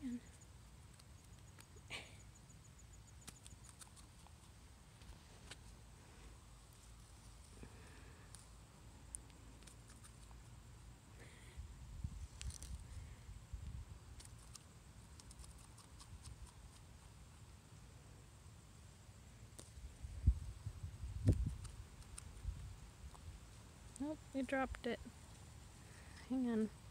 can. Nope, you dropped it. Hang on.